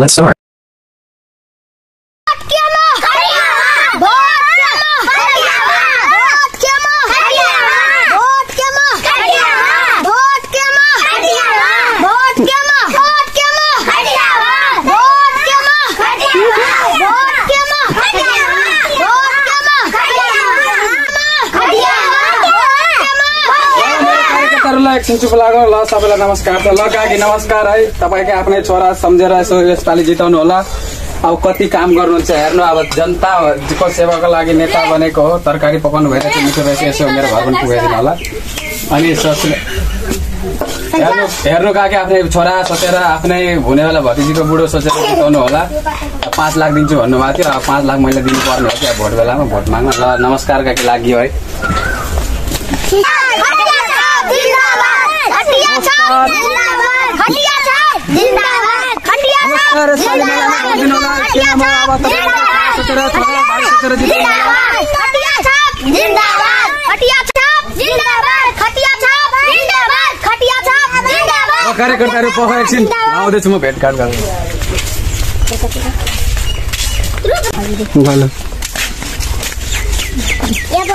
Let's start. कार्यकर्ताहरूलाई एकछिन चुप लाग्यो ल सबैलाई नमस्कार ल गाकी नमस्कार है तपाईँकै आफ्नै छोरा सम्झेर यसो यसपालि जिताउनु होला अब कति काम गर्नुहुन्छ हेर्नु अब जनताको सेवाको लागि नेता बनेको हो तरकारी पकाउनु भइरहेछ मिठो रहेछ यसो मेरो घर पनि पुगाइदिनु होला अनि सोच्नु हेर्नु हेर्नु काकी आफ्नै छोरा सोचेर आफ्नै हुनेवाला भतिजीको बुढो सोचेर जिताउनु होला पाँच लाख दिन्छु भन्नुभएको थियो अब पाँच लाख मैले दिनुपर्ने हो क्या भोट बेलामा भोट माग्न ल नमस्कार काकी लागि है कार्यकर्ताहरू पख एकछिन आउँदैछु म भेटघाट गर्न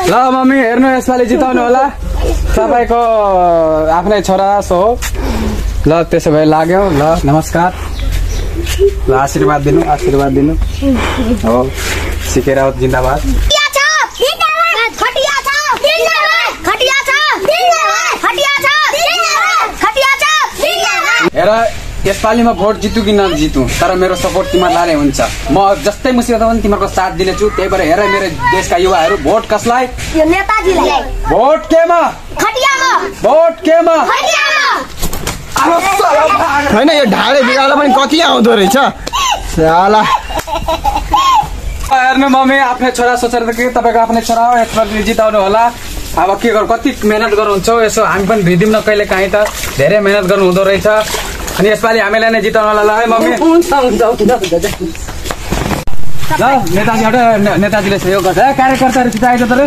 ल मम्मी हेर्नु यसपालि जिताउनु होला तपाईँको आफ्नै छोरा सो। हो ल त्यसो भए लाग्यो। ल नमस्कार। ल आशीर्वाद दिनु आशीर्वाद दिनु। हो सिकेर आऊ जिन्दाबाद। हेर यसपालिमा भोट जितु कि नजितु तर मेरो सपोर्ट तिमीहरूलाई नै हुन्छ। म जस्तै मुसिबतमा पनि तिमीहरूको साथ दिनेछु त्यही भएर हेर मेरो देशका युवाहरू भोट कसलाई? नेताजीलाई। भोट केमा? खटियामा। भोट केमा? होइन यो ढाडे बिगाएर पनि कति आउँदो रहेछ। साला। हेर्नु मम्मी आफ्नै छोरा सोचेर त के तपाईँको आफ्नै छोरा हो यसपालि जिताउनु होला। अब के गर्नु कति मिहिनेत गर्नुहुन्छ यसो हामी पनि भिडिउँ न कहिले काहीँ त धेरै मिहिनेत गर्नु हुँदो रहेछ। अनि यसपालि हामीलाई नै जिताउनु होला ल है मम्मी। ल नेताजीबाट ने- नेताजीले सहयोग गर्छ है कार्यकर्ताहरू आइज तर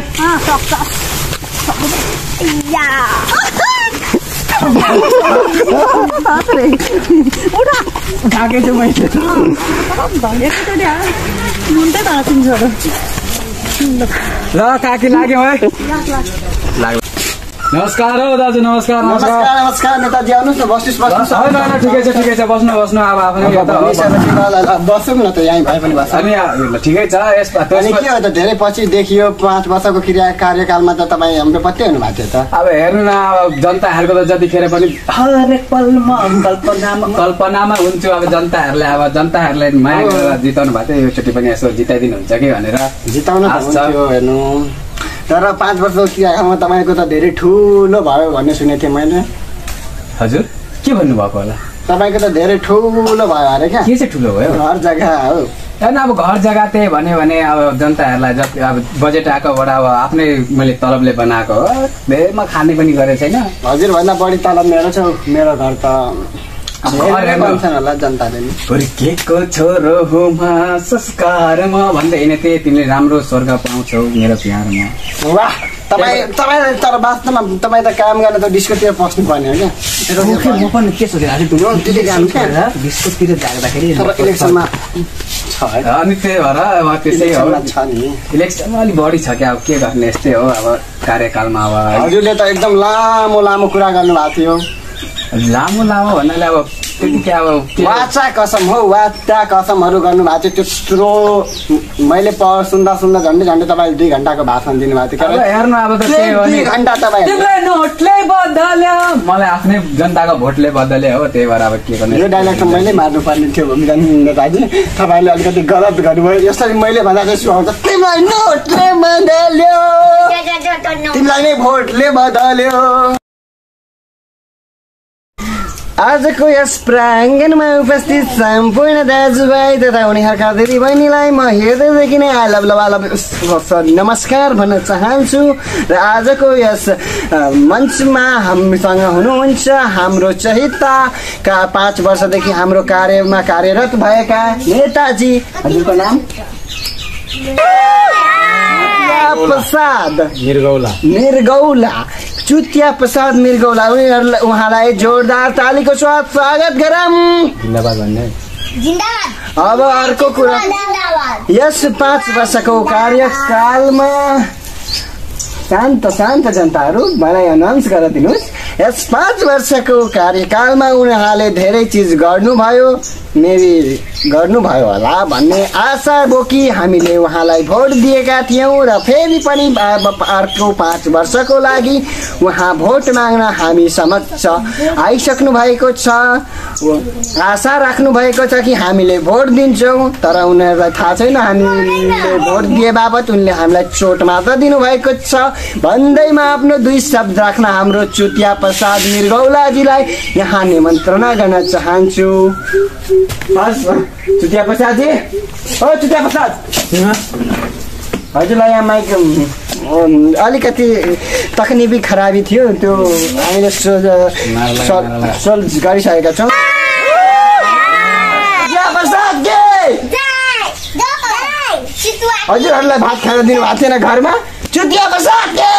ल काकी लाग्यो है। नमस्कार हौ दाजु नमस्कार नमस्कार। नमस्कार नेताजी आउनुहोस् न बस्नुहोस् बस्नुहोस्। होइन होइन ठिकै छ ठिकै छ बस्नु बस्नु अब आफ्नै। बसौँ न त यहीँ भए पनि बस अनि ठिकै छ यस अनि के हो त धेरै पछि देखियो पाँच वर्षको क्रिया कार्यकालमा त तपाईँ हाम्रो पत्तै हुनुभएको थियो त। अब हेर्नु न अब जनताहरूको त जतिखेर पनि हरेक पलमा कल्पनामा। कल्पनामा हुन्छु अब जनताहरूलाई अब जनताहरूलाई माया गरेर जिताउनु भएको थियो योचोटि पनि यसो जिताइदिनु हुन्छ कि भनेर। जिताउन हेर्नु। तर पाँच वर्षको क्रियाकालमा तपाईँको त धेरै ठुलो भयो भन्ने सुनेको थिएँ मैले। हजुर? के भन्नुभएको होला? तपाईँको त धेरै ठुलो भयो अरे क्या। के चाहिँ ठुलो भयो? हर जग्गा हो। होइन अब घर जग्गा त्यही भन्यो भने अब जनताहरूलाई जति अब बजेट आएकोबाट अब आफ्नै मैले तलबले बनाएको हो। धेरैमा खाने पनि गरेको छैन। हजुरभन्दा बढी तलब मेरो छ हौ। मेरो घर त हुर्केको छोरो हुमा संस्कारमा भन्दै हिँडेको थिएँ तिमीले राम्रो स्वर्ग पाउँछौ मेरो प्यारमा। वाह तपाईँ तपाईँ तर वास्तवमा तपाईँ त काम गर्न त डिस्कोतिर पस्नु पर्ने हो क्या? म पनि के क्या? डिस्कोतिर जाँदाखेरि इलेक्सनमा अनि त्यही भएर अब त्यसै हो। इलेक्सनमा छ नि। इलेक्सनमा अलिक बढी छ क्या अब के गर्ने यस्तै हो अब कार्यकालमा अब। हजुरले त एकदम लामो लामो कुरा गर्नुभएको थियो। लामो लामो भन्नाले अब त्यतिकै अब के- वाचा कसम हो वाचा कसमहरू गर्नुभएको थियो। त्यत्रो मैले प सुन्दा सुन्दा झन्डै झन्डै तपाईँले दुई घन्टाको भाषण दिनुभएको थियो। हेर्नु अब त त्यही हो दुई नि घन्टा तपाईँ तिमीलाई नोटले बदल्यो। मलाई आफ्नै जनताको भोटले बदल्यो हो त्यही भएर अब के गर्ने। यो डाइलग त मैले मार्नुपर्ने थियो भूमिका दाजु। तपाईँले अलिकति गलत गर्नुभयो। यसरी मैले भन्दा चाहिँ सुहाउँछ तिमीलाई नोटले बदल्यो। तिमीलाई नै भोटले बदल्यो। आजको यस प्राङ्गणमा उपस्थित सम्पूर्ण दाजुभाइ तथा उनीहरूका दिदी बहिनीलाई म हृदयदेखि नै आई लभ नमस्कार भन्न चाहन्छु। र आजको यस मञ्चमा हामीसँग हुनुहुन्छ हाम्रो चहिताका पाँच वर्षदेखि हाम्रो कार्यमा कार्यरत भएका नेताजी। हजुरको नाम? प्रसाद निर्गौला। मिर्गौला चुतिया प्रसाद मिर्गौला उनीहरूलाई उहाँलाई जोरदार तालीको साथ स्वागत गरौँ अब अर्को कुरा। यस पाँच वर्षको कार्यकालमा शान्त शान्त जनताहरू मलाई अनाउन्स गरेर दिनुहोस् यस पाँच वर्षको कार्यकालमा उनीहरूले धेरै चिज गर्नुभयो। मेबी गर्नुभयो होला भन्ने आशा बोकी हामीले उहाँलाई भोट दिएका थियौँ र फेरि पनि अर्को पाँच वर्षको लागि उहाँ भोट माग्न हामी समक्ष आइसक्नु भएको छ। आशा राख्नु भएको छ कि हामीले भोट दिन्छौँ तर उनीहरूलाई थाहा छैन हामीले भोट दिए बापत उनले हामीलाई चोट मात्र दिनुभएको छ। भन्दैमा आफ्नो दुई शब्द राख्न हाम्रो चुतिया प्रसाद मृगौलाजीलाई यहाँ निमन्त्रणा गर्न चाहन्छु। हस् चुतिया प्रसादजी ओ चुतिया प्रसाद हजुरलाई यहाँ माइक अलिकति तकनिकी खराबी थियो त्यो हामीले सल्भ गरिसकेका छौँ हजुरहरूलाई भात खान दिनु भएको थिएन घरमा चुतिया प्रसाद के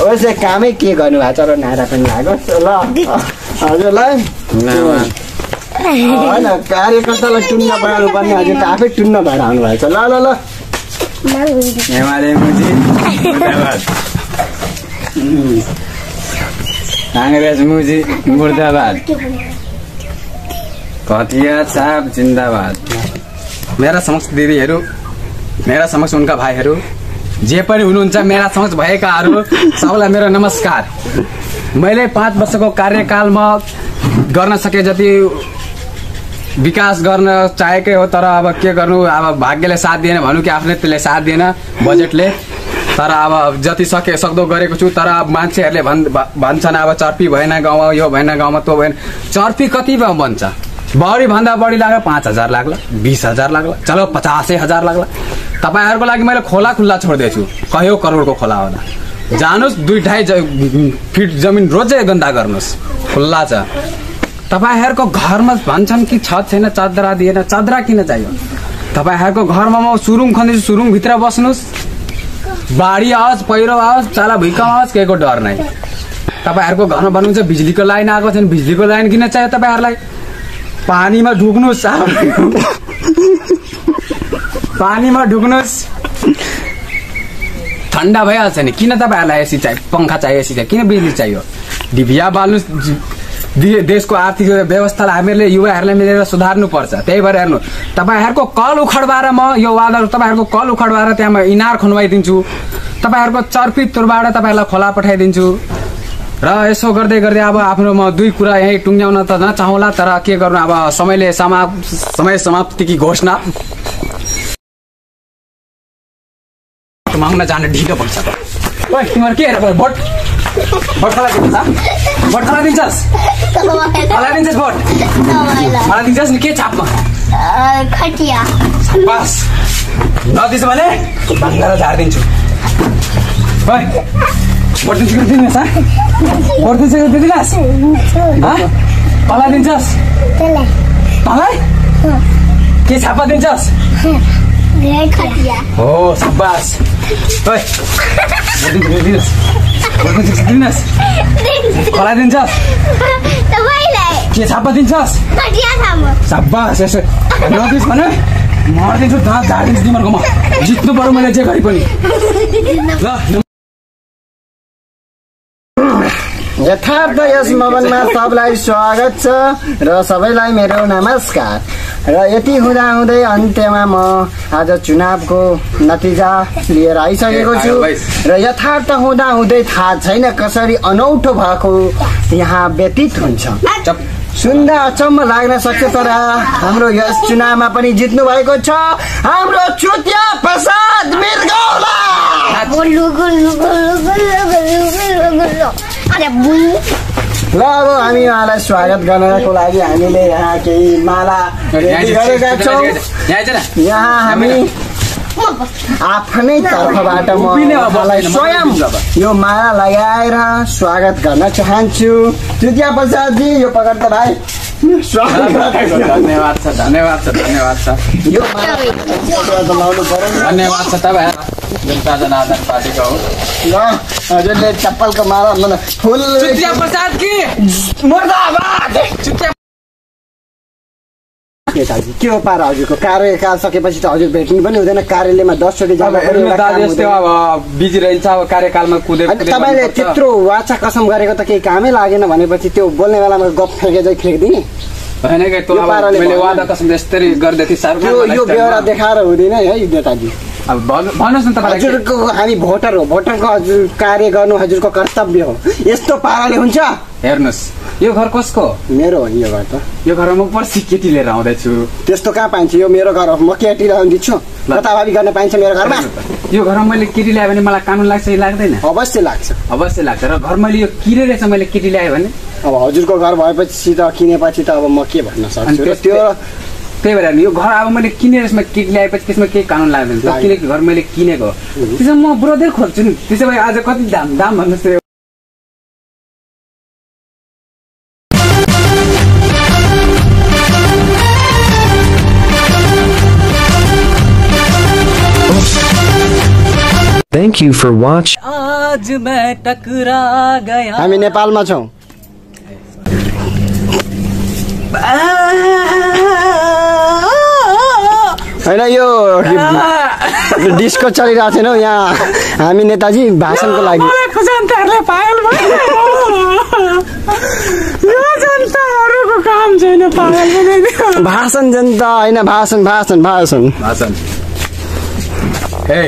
अवश्य कामै के गर्नुभएको छ र नारा पनि लागोस् ल हजुरलाई? होइन कार्यकर्तालाई टुन्न बनाउनु पर्ने हजुर त आफै टुन्न भएर आउनुभएको छ। ल ल ल। काङ्ग्रेस मुजी मुर्दाबाद। कतिया छाप जिन्दाबाद। मेरा समक्ष दिदीहरू मेरा समक्ष उनका भाइहरू जे पनि हुनुहुन्छ मेरा समक्ष भएकाहरू सबैलाई मेरो नमस्कार। मैले पाँच वर्षको कार्यकालमा गर्न सके जति विकास गर्न चाहेकै हो तर अब के गर्नु? अब भाग्यले साथ दिएन भनौँ कि आफ्नै त्यसले साथ दिएन बजेटले। तर अब जति सके सक्दो गरेको छु तर अब मान्छेहरूले भन् भन्छन् अब चर्पी भएन गाउँमा यो भएन गाउँमा त्यो भएन। चर्पी कति भयो भन्छ? बढी भन्दा बढी लाग्ला पाँच हजार लाग्ला बिस हजार लाग्ला चलो पचासै हजार लाग्ला। तपाईँहरूको लागि मैले खोला खुल्ला छोड्दैछु कयौँ करोडको खोला होला। जानुहोस् दुई ढाई फिट जमिन रोजै गन्दा गर्नुहोस् खुल्ला छ। तपाईँहरूको घरमा भन्छन् कि छत छैन चद्रा दिएन चद्रा किन चाहियो? तपाईँहरूको घरमा म सुरुङ खन्दैछु सुरुङभित्र बस्नुहोस् बाढी आओस् पहिरो आओस् चाला भुइँकम आओस् केहीको डर नै। तपाईँहरूको घरमा भन्नुहुन्छ बिजुलीको लाइन आएको छैन बिजुलीको लाइन किन चाहियो तपाईँहरूलाई पानीमा ढुक्नुहोस् पानीमा ढुक्नुहोस् ठन्डा भइहाल्छ नि। किन तपाईँहरूलाई एसी चाहियो? पङ्खा चाहियो एसी चाहियो? किन बिजुली चाहियो? बाल्नुहोस् दे- देशको आर्थिक व्यवस्थालाई हामीहरूले युवाहरूलाई मिलेर सुधार्नुपर्छ। त्यही भएर हेर्नु तपाईँहरूको कल उखडबार म यो वादा तपाईँहरूको कल उखडबार त्यहाँ म इनार खन्वाइदिन्छु। तपाईँहरूको चर्पी तुरबाट तपाईँहरूलाई खोला पठाइदिन्छु। र यसो गर्दै गर्दै अब आफ्नो म दुई कुरा यहीँ टुङ्ग्याउन त नचाहँला तर के गर्नु अब समयले समा समय समाप्तिकी घोषणा। माग्न जान ढिलो भन्छ त ओइ तिमीहरू के हेरेर भोट? भोट कसलाई दिन्छ भोट कसलाई दिन्छस्? कसलाई दिन्छस् भोट? मलाई दिन्छस् नि के छापमा? बस। नदिन्छु भने भाङ्गर झारिदिन्छु ओइ भोट दिन्छु कि दिनुहोस् भोट दिन्छु कि दिदिनस् हा? कसलाई दिन्छस्? मलाई के छापा दिन्छस्? हो साबास ओइ दिनुहोस् दिन्छु कि कसलाई दिन्छस् के यसो नदिस् भने मरिदिन्छु दाँत झारिदिन्छु तिमीहरूकोमा जित्नु पर्यो मैले जे गरे पनि ल यथार्थ यस भवनमा सबलाई स्वागत छ र सबैलाई मेरो नमस्कार। र यति हुँदाहुँदै अन्त्यमा म आज चुनावको नतिजा लिएर आइसकेको छु। र यथार्थ हुँदाहुँदै थाहा छैन कसरी अनौठो भएको यहाँ व्यतीत हुन्छ। सुन्दा अचम्म लाग्न सक्छ तर हाम्रो यस चुनावमा पनि जित्नु भएको छ हाम्रो चुतिया प्रसाद मृगौला ल अब हामी उहाँलाई स्वागत गर्नको लागि हामीले यहाँ केही माला रेडी गरेका छौँ। यहाँ आइज न। यहाँ हामी आफ्नै तर्फबाट म स्वयं। यो माला लगाएर स्वागत गर्न चाहन्छु। तृतीय प्रसादजी यो पकड त भाइ। धन्यवाद छ धन्यवाद छ धन्यवाद छ यो माला त लाउनु पर्यो। धन्यवाद छ तपाईँ। जनता जनार्दन पार्टीको हो। ल हजुरले चप्पलको माला मतलब फुल प्रसाद कि? मुर्दाबाद! चुतिया नेताजी के हो पारा हजुरको? कार्यकाल सकेपछि त हजुर भेट्नु पनि हुँदैन। कार्यालयमा दसचोटि बिजी रहन्छ अब कार्यकालमा कुदे तपाईँले। त्यत्रो वाचा कसम गरेको त केही कामै लागेन भनेपछि त्यो बोल्ने बेलामा गफ फ्याँके चाहिँ फ्याँकिदिने कि यो बेहोरा देखाएर हुँदैन है नेताजी। अब भन्नु- भन्नुहोस् न तपाईँलाई के- हजुरको हामी भोटर हो। भोटरको हजुर कार्य गर्नु हजुरको कर्तव्य हो। यस्तो पाराले हुन्छ? हेर्नुहोस् यो घर कसको? मेरो हो यो घर त। यो घरमा म पर्सि केटी लिएर आउँदैछु। त्यस्तो कहाँ पाइन्छ? यो मेरो घर हो। म केटी लगाउनु दिन्छु कताभावी गर्न पाइन्छ मेरो घरमा? यो घरमा मैले केटी ल्याएँ भने मलाई कानुन लाग्छ कि लाग्दैन? अवश्य लाग्छ। अवश्य लाग्छ। र घर मैले यो किनेर चाहिँ मैले केटी ल्याएँ भने? अब हजुरको घर भएपछि त किनेपछि त अब म के भन्न सक्छु? त्यो त्यही भएर यो घर अब मैले किनेर यसमा केटी ल्याएपछि त्यसमा केही कानुन लाग्दैन। किनेको घर मैले किनेको हो। त्यसमा म ब्रोदर खोज्छु नि त्यसो भए आज कति दाम दाम भन्नुहोस् त Thank you for watching. आज मैं टकरा गया हामी नेपालमा छौँ होइन यो डिस्को चलिरहेको थिएन हौ यहाँ। हामी नेताजी भाषणको लागि। जनताहरूले पागल भयो। यो जनताहरूको काम छैन पागल भाषण जनता होइन भाषण भाषण भाषण। भाषण। हे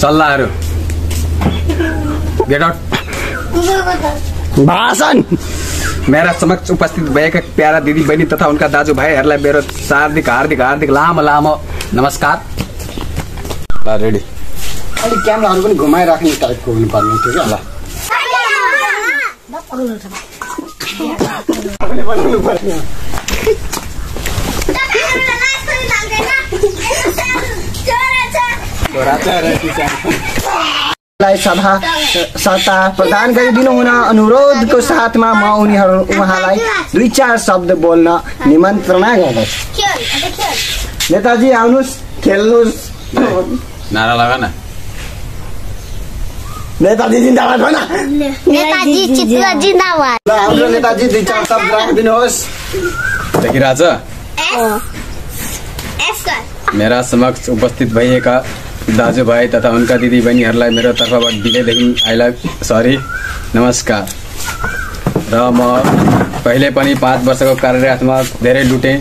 चल्लाहरू गेट आउट भाषण। मेरा समक्ष उपस्थित भएका प्यारा दिदी बहिनी तथा उनका दाजुभाइहरूलाई मेरो हार्दिक हार्दिक हार्दिक लामो लामो नमस्कार। ल रेडी। अलिक क्यामेराहरू पनि घुमाइराख्ने टाइपको हुनुपर्ने थियो क्या। सभा सत्ता प्रदान गरिदिनु हुन अनुरोधको साथमा म उनीहरू उहाँलाई दुई चार शब्द बोल्न निमन्त्रणा गर्दछु। नेताजी आउनुहोस् खेल्नुहोस्। नारा लगा न नेताजी जिन्दाबाद भन। नेताजी चित्र जिन्दाबाद। ल हाम्रो नेताजी दुई चार शब्द राखिदिनुहोस्। देखिरहेछ? मेरा समक्ष उपस्थित भइएका दाजुभाइ तथा उनका दिदी बहिनीहरूलाई मेरो तर्फबाट विनयदेखि आइलाई सरी नमस्कार। र म पहिले पनि पाँच वर्षको कार्यरतमा धेरै लुटेँ।